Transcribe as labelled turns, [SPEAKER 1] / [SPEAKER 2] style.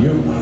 [SPEAKER 1] you.